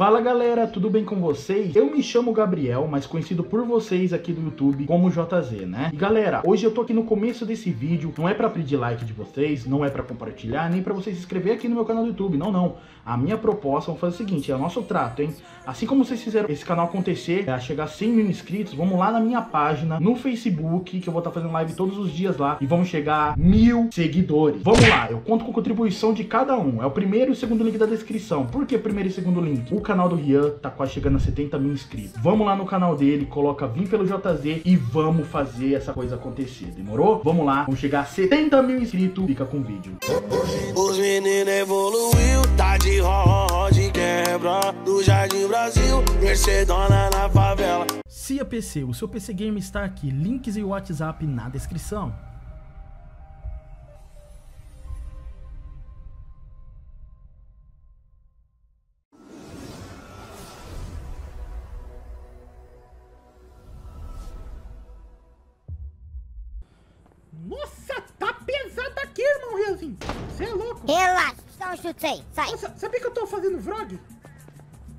Fala galera, tudo bem com vocês? Eu me chamo Gabriel, mas conhecido por vocês aqui do YouTube como JZ, né? E galera, hoje eu tô aqui no começo desse vídeo, não é pra pedir like de vocês, não é pra compartilhar, nem pra vocês se inscrever aqui no meu canal do YouTube, não, não. A minha proposta, vamos fazer o seguinte, é o nosso trato, hein? Assim como vocês fizeram esse canal acontecer, é, chegar a 100 mil inscritos, vamos lá na minha página, no Facebook, que eu vou estar tá fazendo live todos os dias lá, e vamos chegar a mil seguidores. Vamos lá, eu conto com contribuição de cada um, é o primeiro e o segundo link da descrição. Por que primeiro e segundo link? O canal do Rian tá quase chegando a 70 mil inscritos. Vamos lá no canal dele, coloca Vim pelo JZ e vamos fazer essa coisa acontecer. Demorou? Vamos lá, vamos chegar a 70 mil inscritos. Fica com o vídeo. Os meninos evoluiu, tá de ro de quebra do Jardim Brasil, Mercedona na favela. Cia PC, o seu PC Game está aqui. Links e WhatsApp na descrição. Você é louco? Relaxa, dá um chute aí, sai. Nossa, sabia que eu tô fazendo vlog?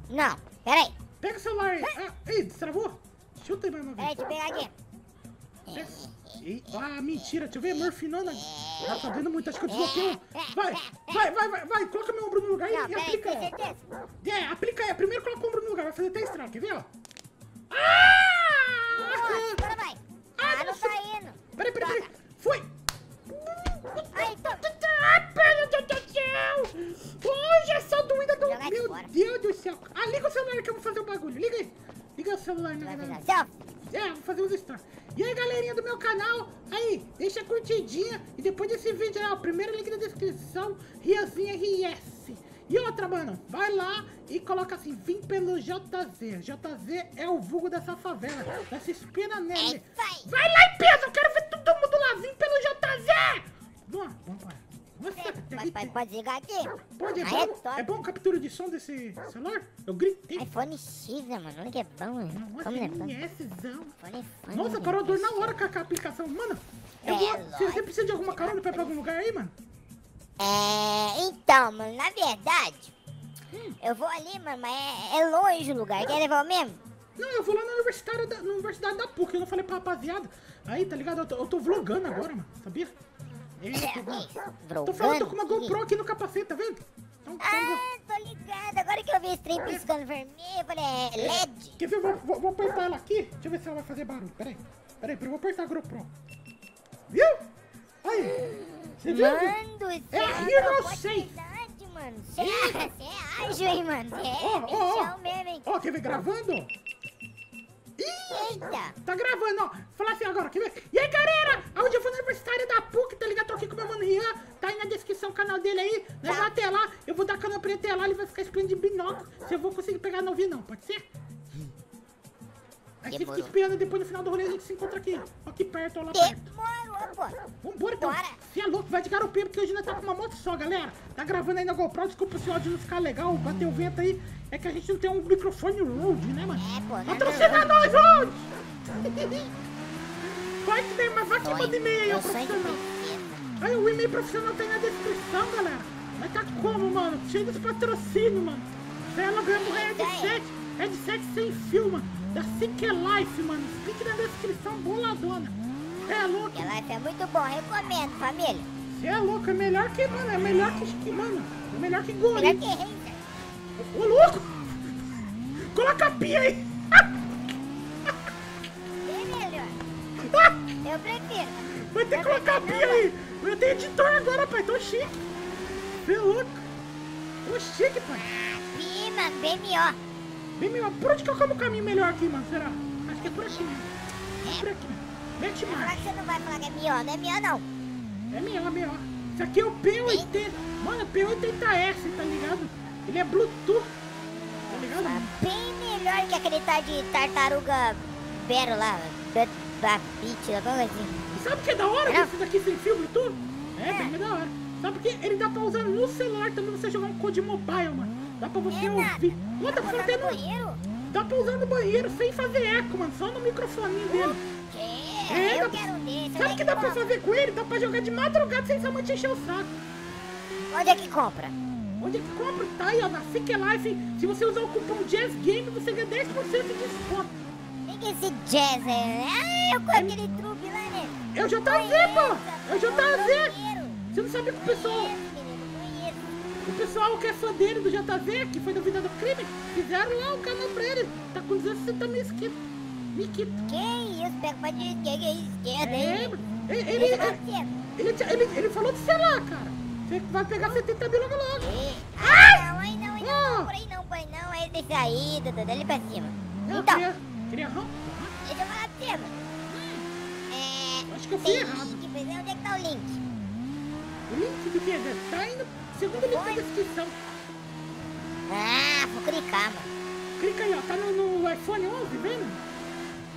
Não, peraí. Pega o celular aí. Ah, ei, destravou? Chuta aí mais uma vez. Peraí, deixa eu pegar aqui. E, ah, mentira, deixa eu ver, morfinona. Ah, tá vendo muito, acho que eu desbloqueei. Vai, vai, vai, vai, vai, coloca meu ombro no lugar Não, e, aplica. Aí, é, aplica aí. Primeiro coloca o ombro no lugar, vai fazer até estrago, quer ver, ó? Ah! Agora vai. Ah, ah não tá indo. Peraí, peraí, peraí. Meu Deus do céu! Ah, liga o celular que eu vou fazer o um bagulho. Liga aí. Liga o celular, né? É, vou fazer os stories. E aí, galerinha do meu canal, aí, deixa a curtidinha. E depois desse vídeo aí, ó, primeiro link na descrição, Riazinha RS. E outra, mano, vai lá e coloca assim, vim pelo JZ. JZ é o vulgo dessa favela, dessa espina nele. É vai. lá e pesa, eu quero ver todo mundo lá, vim pelo JZ. Vamos, vamos, pai. Nossa, pode, pode ligar aqui? Pode, é bom, é, é bom captura de som desse celular? Eu gritei. iPhone X, né, mano? Olha que é bom, mano. Nossa, Como é MSzão. Nossa, parou dor na hora com a aplicação. Mano, é, vou, você precisa de alguma carona pra ir pra algum lugar aí, mano? É, então, mano, na verdade, hum. eu vou ali, mano, mas é, é longe o lugar. Quer levar o mesmo? Não, eu vou lá na universidade da, na universidade da PUC, eu não falei pra rapaziada. Aí, tá ligado? Eu tô, eu tô vlogando agora, mano, sabia? É, tô falando, tô com uma GoPro aqui no capacete, tá vendo? Então, ah, tô ligado. Agora que eu vi esse trem piscando vermelho, eu falei, é LED. Quer ver? Vou, vou, vou, apertar ela aqui. Deixa eu ver se ela vai fazer barulho. Peraí. Peraí, peraí. Vou apertar a GoPro. Viu? Aí. Você viu? Mano. É a Hero 6. mano. Você é, ágil, hein, mano. Você é oh, oh, oh. mesmo, hein. Ó, quer ver gravando? Eita! Tá gravando, ó. Fala assim agora, quer ver? E aí, galera? Binóculo. Se eu vou conseguir pegar novinho, não. Pode ser? Aí você fica espiando depois no final do rolê a gente se encontra aqui. Aqui perto, ó lá perto. Demorou, pô. Vambora então. Bora. Você é louco, vai de garopeiro porque hoje nós tá com uma moto só, galera. Tá gravando aí na GoPro, desculpa se o áudio não ficar legal, bater o vento aí. É que a gente não tem um microfone Rode, né, mano? É, pô. Patrocina nós, Rode! Vai que tem, mas vai que manda e-mail aí, ó, profissional. Aí o e-mail profissional tem na descrição, galera. Mas tá como, mano? Cheio dos patrocínios, mano. Ela ganhou um headset, headset sem fio, mano. Da Sick Life, mano. Link na descrição, boladona. É louco. Sick Life é muito bom, recomendo, família. Você é louco, é melhor que, mano, é melhor que, mano, é melhor que gorila. Melhor que Razer. Ô, louco! Coloca a pia aí! Eu prefiro. Vai ter que colocar a pia aí. Eu tenho editor agora, pai. Tô chique. Você é louco. Tô chique, pai. Pia, mano. Bem melhor. Bem melhor. Por onde que eu como o caminho melhor aqui, mano? Será? Acho que é por aqui, né? É por aqui. Mete mais. você não vai falar que é melhor. Não é melhor, não. É melhor, é melhor. Isso aqui é o P80. Mano, P80S, tá ligado? Ele é Bluetooth. Tá ligado? É bem melhor que aquele tal de tartaruga Bero lá da alguma coisa assim. Sabe o que é da hora é? esse daqui sem filme e tudo? É, é, bem da hora. Sabe porque ele dá pra usar no celular também você jogar um code mobile, mano. Dá pra você é ouvir. Dá pra fazer no banheiro? Dá pra usar no banheiro sem fazer eco, mano. Só no microfone dele. Que? É, eu dá... quero desse. Sabe o que dá pra fazer com ele? Dá pra jogar de madrugada sem somente encher o saco. Onde é que compra? Onde é que compra? Tá aí, ó, na Fic Life. Se você usar o cupom JazzGame, você ganha 10% de desconto. O que é esse jazz é? Ah, eu com aquele truque lá, né? É o JZ, pô! É o JZ! Você não sabe que o pessoal... O pessoal que é fã dele, do JZ, que foi do Vida do Crime, fizeram lá um canal pra ele. Tá com 260 mil inscritos. Miquito. Que isso? Pega pra é esquerda, É, hein? ele, ele, ele, ele, falou de sei lá, cara. Você vai pegar 70 mil logo logo. Ah, não, aí não, aí não, Ah. não, por aí não, por aí não, aí deixa aí, Dudu, dali pra cima. Então, queria, ram- deixa eu falar pra você, mano. É, Acho que eu fui tem errado. onde é que tá o link? O link do que? Tá indo. Segundo link da descrição. Ah, vou clicar, mano. Clica aí, ó. Tá no, no iPhone 11, vendo?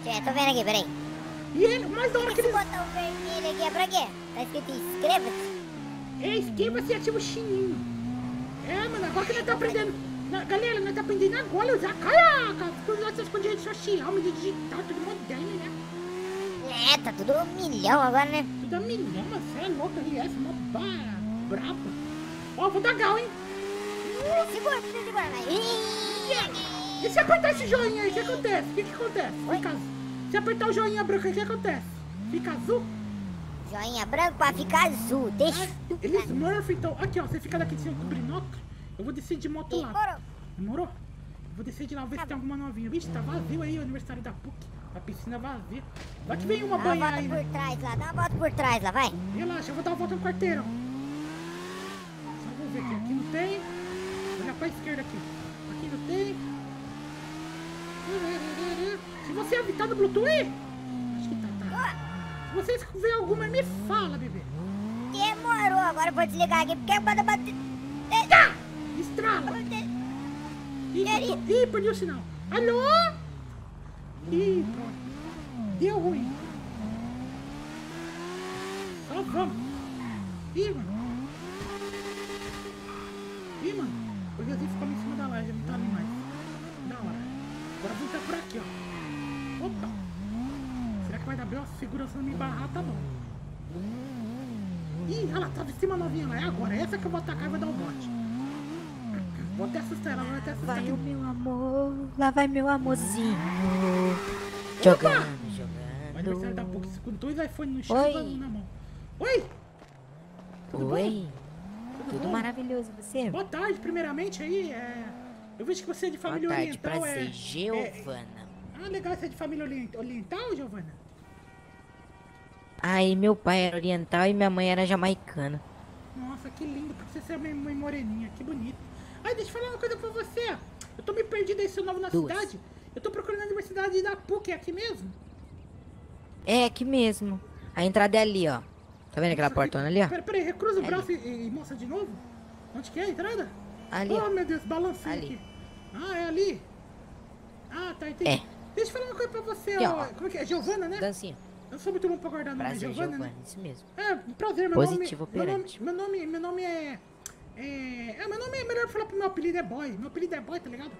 É, tô vendo aqui, peraí. E ele, mais da hora que Esse eles. botão vermelho aqui é pra quê? Tá escrito inscreva-se? É esquiva se ativa o chininho. É, mano, agora que nós tá aprendendo. Na- galera, nós tá aprendendo agora a usar. Caraca! Usar essas coisas de rede social, mídia digital, tudo moderno, né? É, tá tudo um milhão agora, né? Tudo a milhão, mas você é louco aí, essa, mó bara, Ó, vou dar gal, hein? Segura, precisa segurar mais. Ih, E se apertar esse joinha aí, o que acontece? O que, que acontece? Oi? Fica, se apertar o joinha branco aí, o que acontece? Fica azul? Joinha branco pra ficar azul. Deixa. Ah, eles Smurf, então. Aqui, ó, você fica daqui de cima com o binóculo. Eu vou descer de moto lá. Demorou. Demorou? Eu vou descer de lá, vou ver se tem alguma novinha. Vixe, tá vazio aí o aniversário da PUC. A piscina vazia. Vai que vem uma Dá uma banha volta aí, né? por trás lá, dá uma volta por trás lá, vai. Relaxa, eu vou dar uma volta no quarteirão. Só vou ver aqui. Aqui não tem. Olha pra esquerda aqui. Aqui não tem. Se você é tá no Bluetooth, acho que tá, tá. Se vocês vê alguma, me fala, bebê. Demorou, agora eu vou desligar aqui porque manda bater. É, Tá! Estrala! Ih, perdi o sinal. Alô? Ih, pronto. Deu ruim. Só vamos. Ih, mano. Ih, mano. O Gazinho ficou ali em cima da laje, não tá ali mais. Da hora. Agora vamos estar por aqui, ó. Opa. Será que vai dar bem? Se segurança não me barrar, tá bom. Ih, ela tava em cima novinha lá. É agora. É essa que eu vou atacar e vou dar um bote. Vou até assustar ela, vou até assustar. Vai aqui. meu amor, lá vai meu amorzinho. Jogando, O aniversário da jogando. PUC com dois iPhones no chão Oi. e na mão. Oi! Tudo bom? Tudo, tudo bom? maravilhoso você? Boa tarde, primeiramente aí. É... Eu vejo que você é de Boa família tarde, oriental. prazer, é... Giovana. Ah, legal, você é de família orient- oriental, Giovana? Aí meu pai era oriental e minha mãe era jamaicana. Nossa, que lindo, porque você é meio, meio moreninha, que bonito. Ai, deixa eu falar uma coisa pra você. Eu tô me perdido aí, seu novo na Duas. cidade. Eu tô procurando a universidade da PUC, é aqui mesmo? É aqui mesmo. A entrada é ali, ó. Tá vendo aquela portona ali, ó? Peraí, peraí, recruza o braço e, e mostra de novo. Onde que é a entrada? Ali, oh, meu Deus, balancei Ali. aqui. Ah, é ali? Ah, tá, entendi. É. Deixa eu falar uma coisa pra você, ó. ó. Como é que é? Giovana, né? Dancinha. Eu sou muito bom pra guardar nome, Prazer, Giovana, Giovana. né? Isso mesmo. É, prazer, meu Positivo nome... Meu nome, operante. meu nome... Meu nome é... É... é, meu nome é melhor falar pro meu apelido é Boy. Meu apelido é Boy, tá ligado?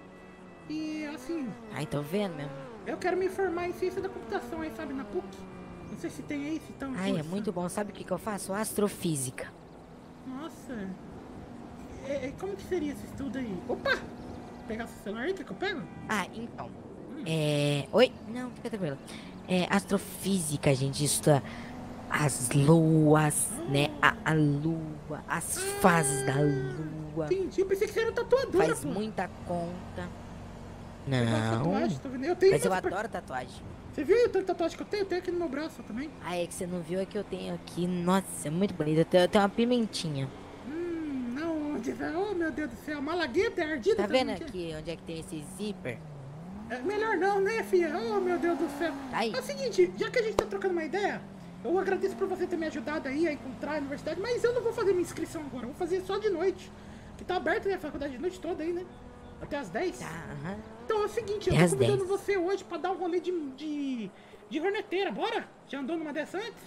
E, assim, Ai, tô vendo mesmo. eu quero me formar em ciência da computação aí, sabe, na PUC. Não sei se tem aí, se estão... Ai, é muito bom. Sabe o que, que eu faço? Astrofísica. Nossa. É, é, como que seria esse estudo aí? Opa! Vou pegar seu celular aí, quer que eu pego? Ah, então. É. Oi? Não, fica tranquilo. É, astrofísica, gente estuda as luas, né? A, a lua, as fases da lua. Entendi, eu pensei que você era tatuadora, Faz pô. muita conta. Eu Não. tatuagem, tô vendo. Eu tenho Mas eu adoro tatuagem. Você viu o tanto tatuagem que eu tenho? Eu tenho aqui no meu braço também. Ah, é que você não viu é que eu tenho aqui. Nossa, é muito bonito. Eu tenho, eu tenho uma pimentinha. Hum, não, onde? Oh, meu Deus do céu, malagueta é ardida Tá vendo aqui onde é que tem esse zíper? É, melhor não, né, filha? Oh, meu Deus do céu. Aí. É o seguinte, já que a gente tá trocando uma ideia, eu agradeço por você ter me ajudado aí a encontrar a universidade, mas eu não vou fazer minha inscrição agora, eu vou fazer só de noite. Que tá aberto, né, a faculdade de noite toda aí, né? Até as 10. Tá, aham. Então é o seguinte, eu Até tô às convidando 10. você hoje pra dar um rolê de, de, de horneteira, bora? Já andou numa dessa antes?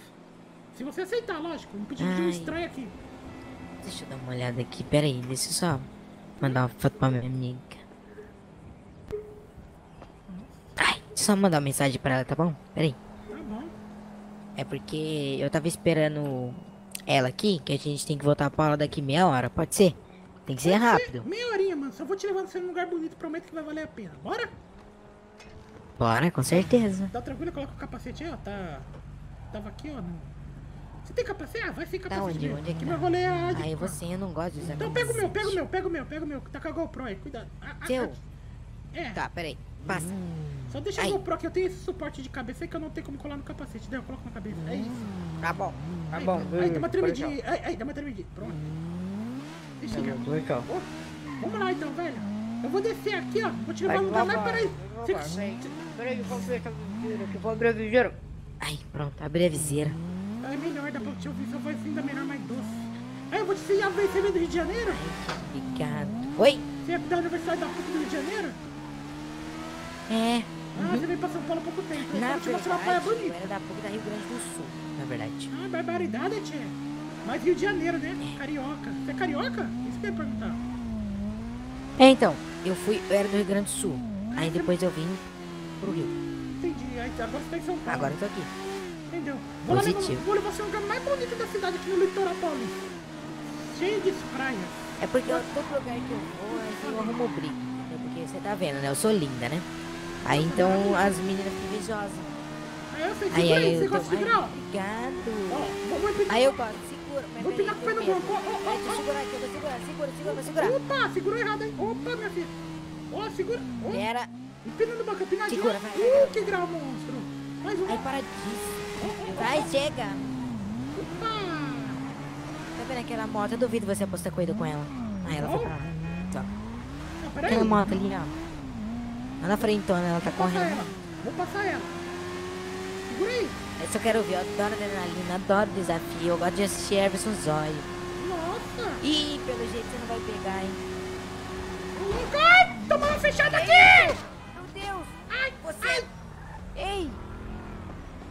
Se você aceitar, lógico, um pedido de um Ai. estranho aqui. Deixa eu dar uma olhada aqui. Pera aí, deixa eu só mandar uma foto pra minha amiga. Ai, deixa eu só mandar uma mensagem pra ela, tá bom? Pera aí. Tá bom. É porque eu tava esperando ela aqui, que a gente tem que voltar pra aula daqui meia hora, pode ser? Tem que ser rápido. Meia horinha, mano. Só vou te levar num lugar bonito. Prometo que vai valer a pena. Bora? Bora, com certeza. Tá tranquilo? Coloca o capacete aí, ó. Tá... Tava aqui, ó. No... Você tem capacete? Ah, vai sem capacete. Tá onde? mesmo. Onde é que meu tá? rolê é... Aí você, eu não gosto de usar Então pega o meu, pega o meu, pega o meu, pega o meu. Tá com a GoPro aí, cuidado. Ah, ah, Seu. ah. É, Tá, peraí. Passa. só deixa a Ai. GoPro que eu tenho esse suporte de cabeça aí que eu não tenho como colar no capacete. Daí eu coloco na cabeça. É isso. Tá bom. Tá Aí, bom. Aí, dá uma Hum, tremidinha. Aí, aí, dá uma tremidinha. Pronto. Deixa. Tô legal. Ó, Vamos lá então, velho. Eu vou descer aqui, ó. Vou te levar Vai no lugar lá. Peraí. você- Peraí, eu vou ver a viseira, que eu vou abrir a viseira. Ai, pronto, abri a viseira. É melhor, dá pra te ouvir sua voz ainda melhor, mais doce. Aí eu vou te ensinar você vem do Rio de Janeiro? Obrigado. Oi? Você é da Universidade da PUC do Rio de Janeiro? É, Ah, você veio pra São Paulo há pouco tempo. Eu na vou te mostrar uma praia verdade, eu bonita. era da PUC da Rio Grande do Sul, na verdade. Ah, barbaridade, tia. Mas Rio de Janeiro, né? Carioca. Você é carioca? Isso que eu ia perguntar. É, então, eu fui, eu era do Rio Grande do Sul. Aí depois eu vim pro Rio. Entendi. Aí, agora você tá em São Paulo. Agora eu tô aqui. Entendeu? Vou, lá levar, Positivo. vou levar você no lugar mais bonito da cidade aqui no litoral paulista. Cheio de praias. É porque eu, todo lugar que eu vou, assim, eu arrumo briga. entendeu? Porque você tá vendo, né? Eu sou linda, né? Aí então as meninas ficam invejosas. Aí eu sei, Aí, segura aí aí, você eu gosta de tô, ai, segurar? ó? Ó, obrigado. empinar. Aí eu gosto, segura. Mas Vou pinar com o pé no banco. Ó, ó, ó, segurar aqui, eu vou segurar. Segura, segura, vou segurar. Opa, segurou errado, hein? Opa, minha filha. Ó, segura. Ó, Era. empina no banco, empinadinho. Segura, vai, vai, Uh, vai. que grau, monstro. Mais um. Ai, para disso. Vai, chega. Opa. Tá vendo aquela moto? Eu duvido você apostar corrida com ela. Aí ela foi pra lá. Só. Não, peraí. Aquela moto ali, ó. Lá na frentona, ela tá Vou passar correndo. ela. Vou passar ela. Segura aí. Eu só quero ver, eu adoro adrenalina, adoro desafio, eu gosto de assistir Everson Zóio. Nossa. Ih, pelo jeito você não vai pegar, hein? Ai, toma uma fechada aqui. Meu Deus! Ai, Você! ai. Ei!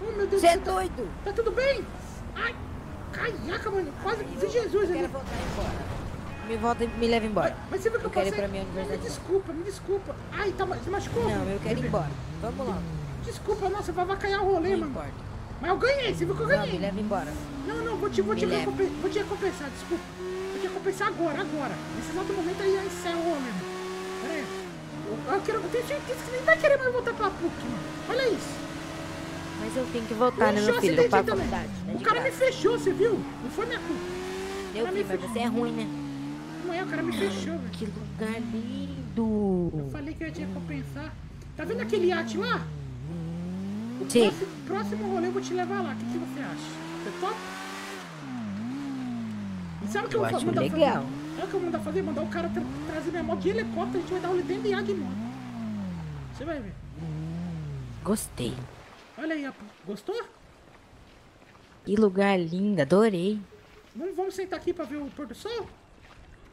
Oh, meu Deus Você é céu. doido! Tá tudo bem? Ai, caraca, mano. Quase Eu- vi Jesus eu ali. quero voltar embora. Me volta e me leva embora. Mas você viu que eu Eu quero ir passei? pra minha universidade. Me desculpa, me desculpa. Ai, tá, você machucou? Não, eu quero ir embora. Vamos logo. Desculpa, nossa, vai avacalhar o rolê, Não mano. importa. Mas eu ganhei, você viu que eu Não, me ganhei. leva embora. Não, não, vou te, vou te, Me vou te recompensar, desculpa. Vou te recompensar agora, agora. Nesse exato momento aí encerra o rolê, mano. Pera aí. Eu, eu, quero, eu tenho certeza que nem vai querer mais voltar pra PUC, mano. Olha isso. Mas eu tenho que voltar, né, Fechou meu filho? Eu pago também. faculdade. né, O cara me graça. fechou, você viu? Não foi minha culpa. Eu vi, mas você é ruim, né? Não é, o cara me fechou, velho. Que lugar Eu lindo! falei que eu ia te recompensar. Tá vendo aquele iate lá? O Sim. próximo, próximo rolê eu vou te levar lá. O que, que você acha? Você topa? E sabe o que eu, Eu vou mandar legal. fazer? Sabe o que eu vou mandar fazer? Mandar o cara tra trazer minha moto de helicóptero. A gente vai dar rolê dentro de águia e moto. Você vai ver. Gostei. Olha aí, gostou? Que lugar lindo, adorei. Vamos, vamos sentar aqui pra ver o pôr do sol?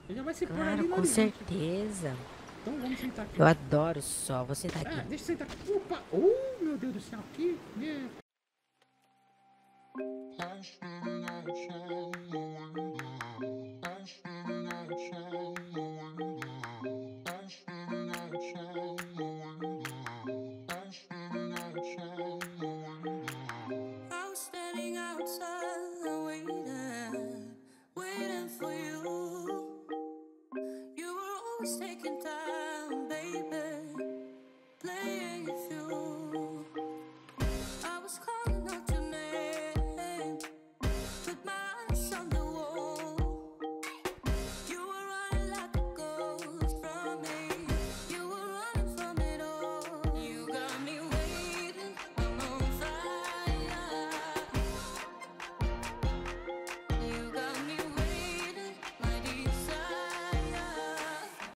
Ele já vai se pôr ali Claro, no com horizonte. certeza. Então vamos sentar aqui. Eu adoro o sol. Você tá Ah, aqui. deixa eu sentar aqui. Opa! Oh, meu Deus do céu. Aqui. né?